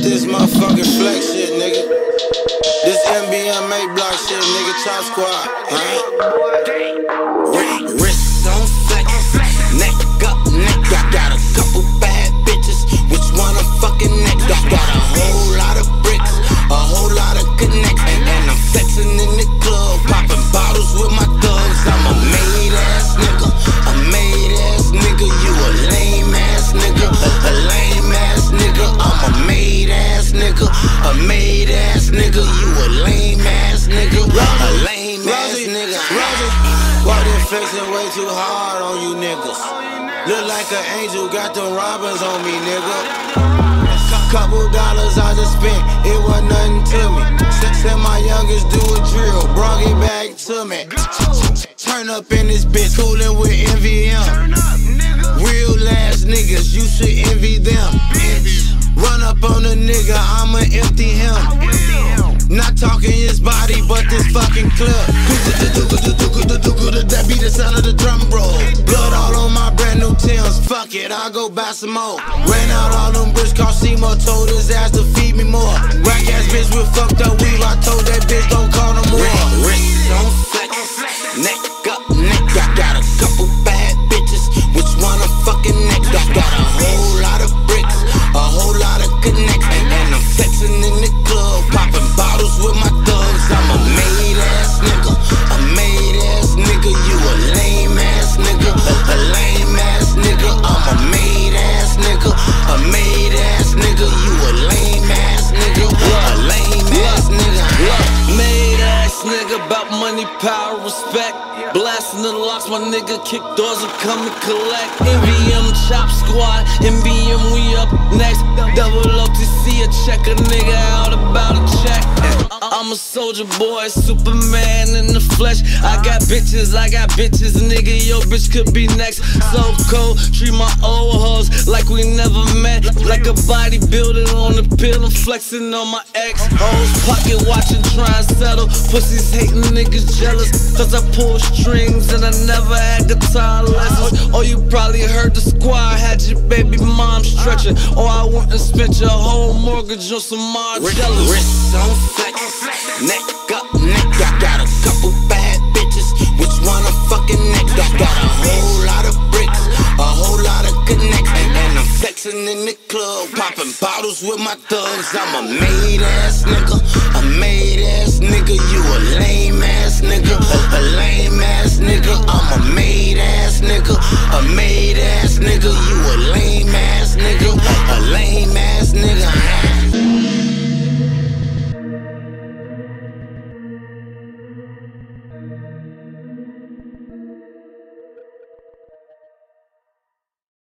this motherfucking flex shit, nigga. This MBMA block shit, nigga. Chop squad, alright? A made ass nigga. You a lame ass nigga, a lame ass nigga. Why they flexing way too hard on you niggas? Look like an angel, got them robins on me, nigga. Couple dollars I just spent, it wasn't nothing to me. Send my youngest do a drill, brought it back to me. Turn up in this bitch, coolin' with MVM. Real ass niggas, you should envy them. Nigga, I'ma empty him. Not talking his body, but this fucking club. That be the sound of the drum roll. Blood all on my brand new Timbs. Fuck it, I'll go buy some more. Ran out all them bricks, called money, power, respect. Blasting the locks, my nigga kick doors and come and collect. MVM chop squad, MVM we up next. Double OTC, a check a nigga out about a check. I'm a soldier boy, Superman in the flesh. I got bitches, I got bitches, nigga. Your bitch could be next. So cold, treat my old hoes like we never met. Like a bodybuilder on the pill, I'm flexing on my ex. Hoes pocket watching, trying to settle. Pussies hating niggas jealous. Cause I pull strings and I never had guitar lessons. Or you probably heard the squad had your baby mom stretching. Or oh, I went and spent your whole mortgage on some Margiela. Wrist on flex, neck up, neck. Got, got a couple bad bitches. Which one a fucking next? Got, got a whole lot of bricks, a whole lot of connects. And, and I'm flexing in the club, popping bottles with my thugs. I'm a made ass nigga, a made ass nigga. You a lame ass nigga, a lame ass nigga. I'm a made ass